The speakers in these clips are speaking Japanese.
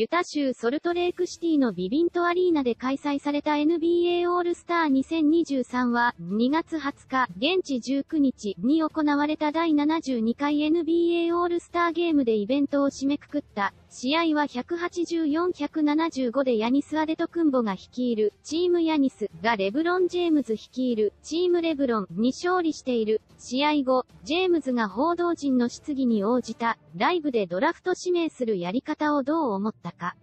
ユタ州ソルトレークシティのビビントアリーナで開催された NBA オールスター2023は、2月20日、現地19日に行われた第72回 NBA オールスターゲームでイベントを締めくくった。試合は184-175でヤニス・アデトクンボが率いる、チームヤニスがレブロン・ジェームズ率いる、チームレブロンに勝利している。試合後、ジェームズが報道陣の質疑に応じた、ライブでドラフト指名するやり方をどう思ったか。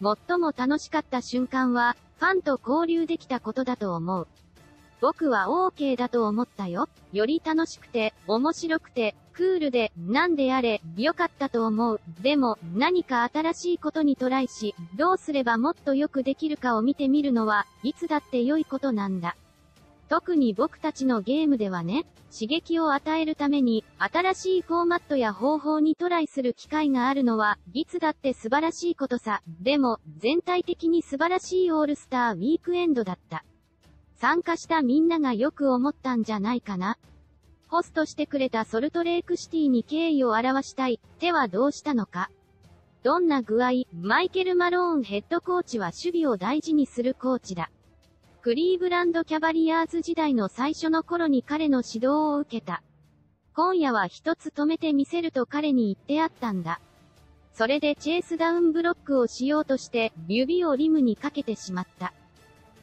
最も楽しかった瞬間は、ファンと交流できたことだと思う。僕は OK だと思ったよ。より楽しくて、面白くて、クールで、なんであれ、良かったと思う。でも、何か新しいことにトライし、どうすればもっとよくできるかを見てみるのは、いつだって良いことなんだ。特に僕たちのゲームではね、刺激を与えるために、新しいフォーマットや方法にトライする機会があるのは、いつだって素晴らしいことさ。でも、全体的に素晴らしいオールスターウィークエンドだった。参加したみんながよく思ったんじゃないかな。ホストしてくれたソルトレークシティに敬意を表したい。手はどうしたのかどんな具合マイケル・マローンヘッドコーチは守備を大事にするコーチだ。クリーブランドキャバリアーズ時代の最初の頃に彼の指導を受けた。今夜は一つ止めてみせると彼に言ってあったんだ。それでチェイスダウンブロックをしようとして、指をリムにかけてしまった。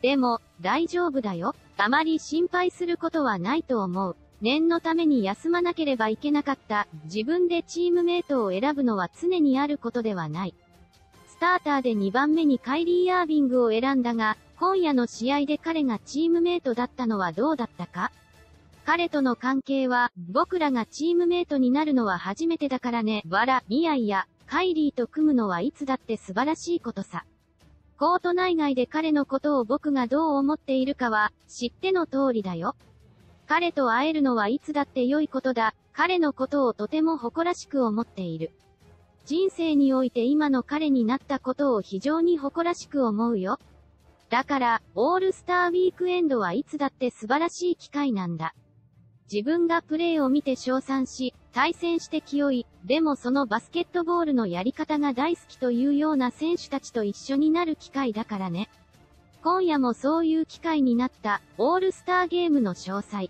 でも、大丈夫だよ。あまり心配することはないと思う。念のために休まなければいけなかった。自分でチームメイトを選ぶのは常にあることではない。スターターで2番目にカイリー・アービングを選んだが、今夜の試合で彼がチームメイトだったのはどうだったか彼との関係は、僕らがチームメイトになるのは初めてだからね。わら、ミアイや、カイリーと組むのはいつだって素晴らしいことさ。コート内外で彼のことを僕がどう思っているかは、知っての通りだよ。彼と会えるのはいつだって良いことだ。彼のことをとても誇らしく思っている。人生において今の彼になったことを非常に誇らしく思うよ。だから、オールスターウィークエンドはいつだって素晴らしい機会なんだ。自分がプレーを見て称賛し、対戦して清い、でもそのバスケットボールのやり方が大好きというような選手たちと一緒になる機会だからね。今夜もそういう機会になった、オールスターゲームの詳細。